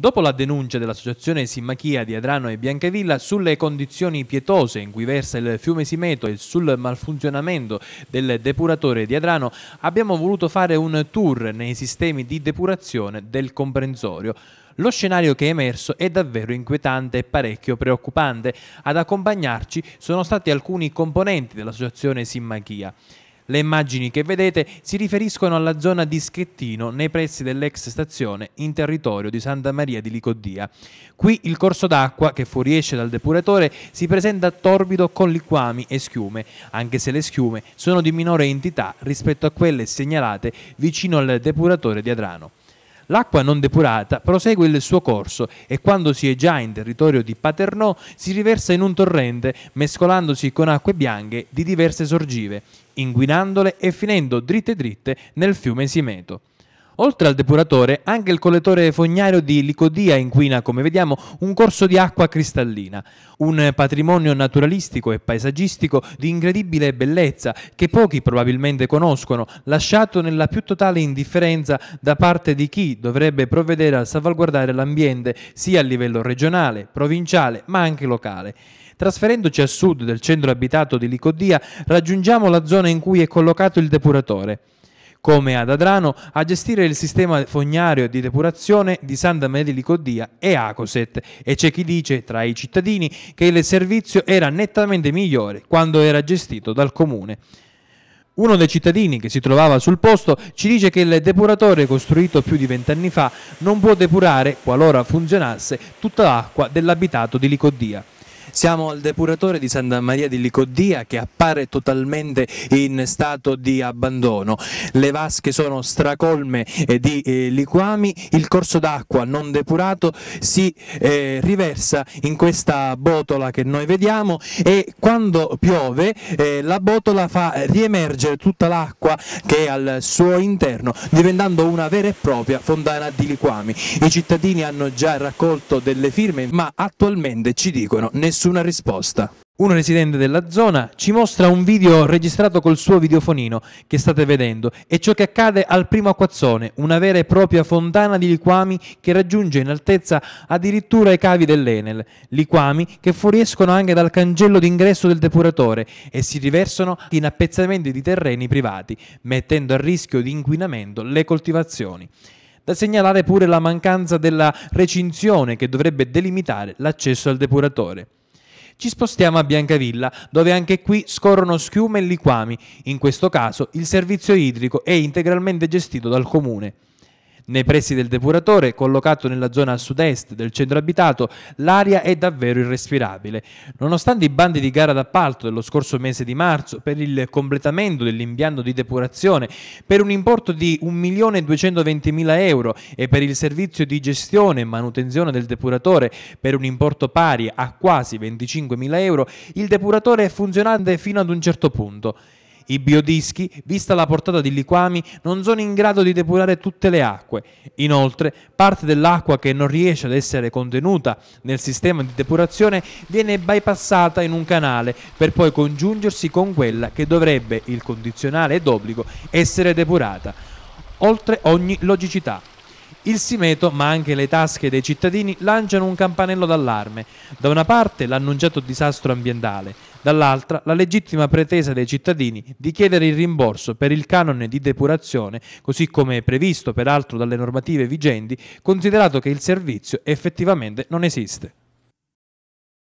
Dopo la denuncia dell'associazione Simmachia di Adrano e Biancavilla sulle condizioni pietose in cui versa il fiume Simeto e sul malfunzionamento del depuratore di Adrano, abbiamo voluto fare un tour nei sistemi di depurazione del comprensorio. Lo scenario che è emerso è davvero inquietante e parecchio preoccupante. Ad accompagnarci sono stati alcuni componenti dell'associazione Simmachia. Le immagini che vedete si riferiscono alla zona di Schettino, nei pressi dell'ex stazione in territorio di Santa Maria di Licodia. Qui il corso d'acqua che fuoriesce dal depuratore si presenta torbido con liquami e schiume, anche se le schiume sono di minore entità rispetto a quelle segnalate vicino al depuratore di Adrano. L'acqua non depurata prosegue il suo corso e quando si è già in territorio di Paternò si riversa in un torrente mescolandosi con acque bianche di diverse sorgive, inguinandole e finendo dritte dritte nel fiume Simeto. Oltre al depuratore, anche il collettore fognario di Licodia inquina, come vediamo, un corso di acqua cristallina, un patrimonio naturalistico e paesaggistico di incredibile bellezza che pochi probabilmente conoscono, lasciato nella più totale indifferenza da parte di chi dovrebbe provvedere a salvaguardare l'ambiente sia a livello regionale, provinciale, ma anche locale. Trasferendoci a sud del centro abitato di Licodia, raggiungiamo la zona in cui è collocato il depuratore come ad Adrano, a gestire il sistema fognario di depurazione di Santa Maria di Licodia e Acoset e c'è chi dice tra i cittadini che il servizio era nettamente migliore quando era gestito dal comune. Uno dei cittadini che si trovava sul posto ci dice che il depuratore costruito più di vent'anni fa non può depurare, qualora funzionasse, tutta l'acqua dell'abitato di Licodia. Siamo al depuratore di Santa Maria di Licodia che appare totalmente in stato di abbandono. Le vasche sono stracolme eh, di eh, liquami, il corso d'acqua non depurato si eh, riversa in questa botola che noi vediamo e quando piove la botola fa riemergere tutta l'acqua che è al suo interno diventando una vera e propria fontana di liquami. I cittadini hanno già raccolto delle firme ma attualmente ci dicono nessuno nessuna risposta. Un residente della zona ci mostra un video registrato col suo videofonino che state vedendo e ciò che accade al primo acquazzone, una vera e propria fontana di liquami che raggiunge in altezza addirittura i cavi dell'Enel, liquami che fuoriescono anche dal cancello d'ingresso del depuratore e si riversano in appezzamenti di terreni privati, mettendo a rischio di inquinamento le coltivazioni. Da segnalare pure la mancanza della recinzione che dovrebbe delimitare l'accesso al depuratore. Ci spostiamo a Biancavilla, dove anche qui scorrono schiume e liquami. In questo caso il servizio idrico è integralmente gestito dal comune. Nei pressi del depuratore, collocato nella zona sud-est del centro abitato, l'aria è davvero irrespirabile. Nonostante i bandi di gara d'appalto dello scorso mese di marzo per il completamento dell'impianto di depurazione per un importo di 1.220.000 euro e per il servizio di gestione e manutenzione del depuratore per un importo pari a quasi 25.000 euro, il depuratore è funzionante fino ad un certo punto. I biodischi, vista la portata di liquami, non sono in grado di depurare tutte le acque. Inoltre, parte dell'acqua che non riesce ad essere contenuta nel sistema di depurazione viene bypassata in un canale per poi congiungersi con quella che dovrebbe, il condizionale ed obbligo, essere depurata. Oltre ogni logicità. Il Simeto, ma anche le tasche dei cittadini, lanciano un campanello d'allarme. Da una parte l'annunciato disastro ambientale, dall'altra la legittima pretesa dei cittadini di chiedere il rimborso per il canone di depurazione, così come previsto peraltro dalle normative vigenti, considerato che il servizio effettivamente non esiste.